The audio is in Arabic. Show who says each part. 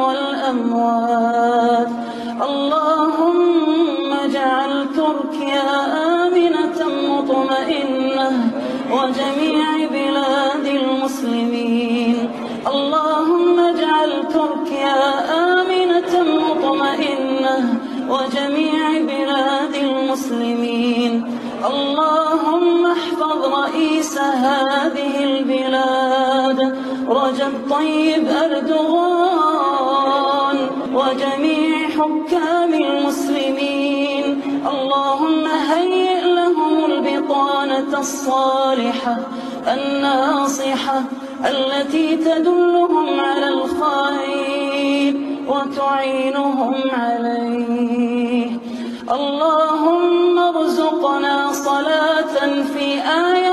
Speaker 1: والأموات. اللهم اجعل تركيا آمنة مطمئنة وجميع بلاد المسلمين. اللهم اجعل تركيا آمنة مطمئنة وجميع بلاد المسلمين. اللهم احفظ رئيس هذه البلاد. رجب طيب أردوغان وجميع حكام المسلمين. اللهم هيئ لهم البطانة الصالحة الناصحة التي تدلهم على الخير وتعينهم عليه. اللهم ارزقنا صلاة في آية